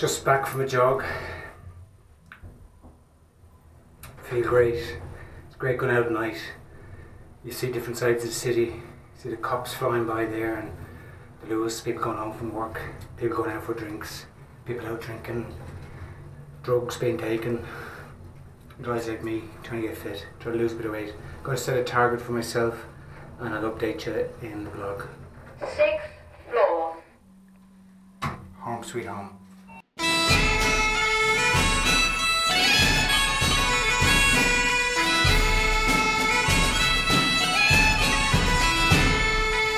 Just back from a jog. Feel great. It's great going out at night. You see different sides of the city. You see the cops flying by there and the Luas, people going home from work, people going out for drinks, people out drinking, drugs being taken. Guys like me trying to get fit, trying to lose a bit of weight. Got to set a target for myself and I'll update you in the vlog. Sixth floor. Home sweet home.